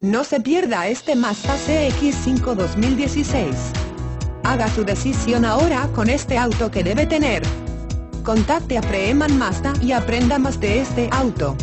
No se pierda este Mazda CX5 2016. Haga su decisión ahora con este auto que debe tener. Contacte a Preeman Mazda y aprenda más de este auto.